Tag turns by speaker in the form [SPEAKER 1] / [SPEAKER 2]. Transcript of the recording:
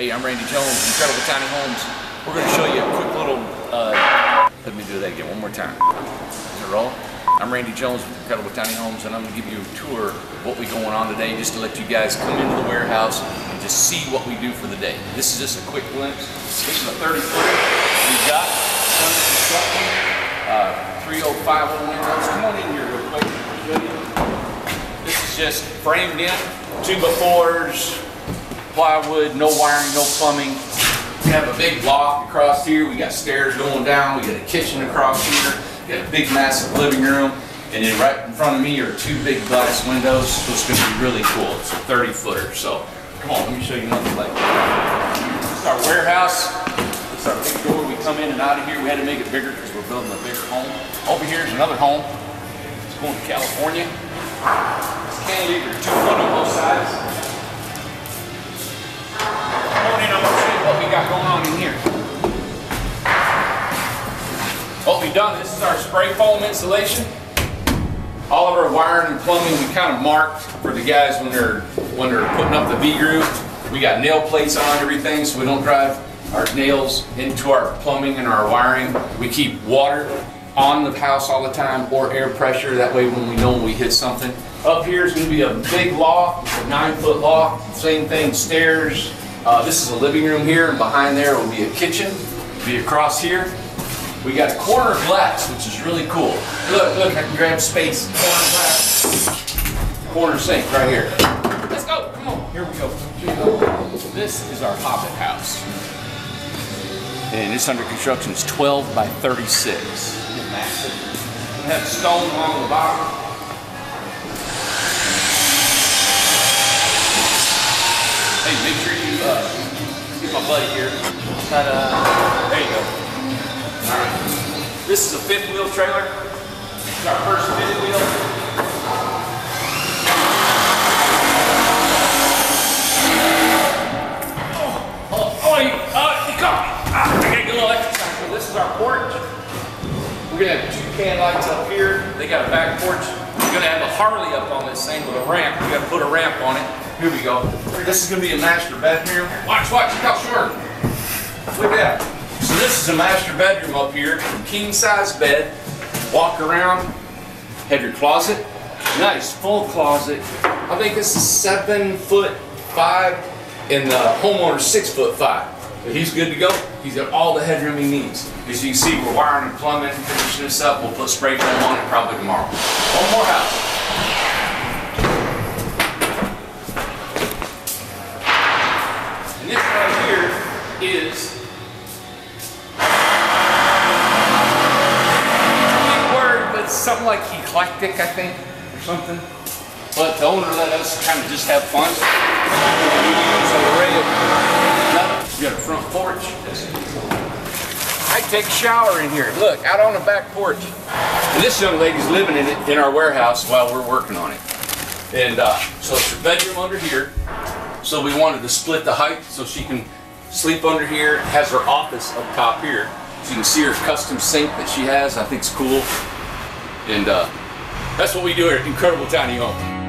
[SPEAKER 1] Hey, I'm Randy Jones, Incredible Tiny Homes. We're going to show you a quick little, uh, let me do that again one more time. Is it roll? I'm Randy Jones with Incredible Tiny Homes, and I'm going to give you a tour of what we're going on today, just to let you guys come into the warehouse and just see what we do for the day. This is just a quick glimpse. This is a 30 footer we've got. Under construction, uh, 3050 windows. Come on in here real quick. This is just framed in, two by fours, plywood, no wiring, no plumbing. We have a big loft across here. We got stairs going down. We got a kitchen across here. We got a big, massive living room. And then right in front of me are two big glass windows. So it's going to be really cool. It's a 30 footer. So come on, let me show you nothing like is our warehouse. Is our big door. We come in and out of here. We had to make it bigger because we're building a bigger home. Over here is another home. It's going to California. Cantilever, two foot on both sides. Got going on in here. What we've done, this is our spray foam insulation. All of our wiring and plumbing, we kind of marked for the guys when they're when they're putting up the V-groove. We got nail plates on everything so we don't drive our nails into our plumbing and our wiring. We keep water on the house all the time or air pressure. That way when we know we hit something. Up here is going to be a big loft, a nine foot loft. Same thing, stairs. Uh, this is a living room here and behind there will be a kitchen. Be across here. We got corner glass, which is really cool. Look, look, I can grab space. Corner glass. Corner sink right here. Let's go. Come on. Here we go. This is our Hobbit house. And it's under construction. It's 12 by 36. Massive. We have stone along the bottom. Buddy here. Ta-da. There you go. All right. This is a fifth wheel trailer. It's our first fifth wheel. Oh, oh, oh, you, uh, you caught me. Ah, I get a little exercise. So this is our porch. We're gonna have two can lights up here. They got a back porch. We're gonna have a Harley up on this thing with a ramp. We gotta put a ramp on it. Here we go. This is gonna be a master bedroom. Watch, watch, look how short. Look at that. So this is a master bedroom up here. King size bed. Walk around. Have your closet. Nice full closet. I think this is seven foot five, and the homeowner's six foot five. But he's good to go. He's got all the headroom he needs. As you can see, we're wiring and plumbing, finishing this up. We'll put spray foam on it probably tomorrow. One more house. And this right here is big word, but it's something like eclectic, I think, or something. But the owner let us kind of just have fun. We got a front porch. I take a shower in here. Look, out on the back porch. And this young lady's living in it in our warehouse while we're working on it. And uh, so it's her bedroom under here. So we wanted to split the height so she can sleep under here. It has her office up top here. So you can see her custom sink that she has. I think it's cool. And uh, that's what we do here at Incredible Tiny Home.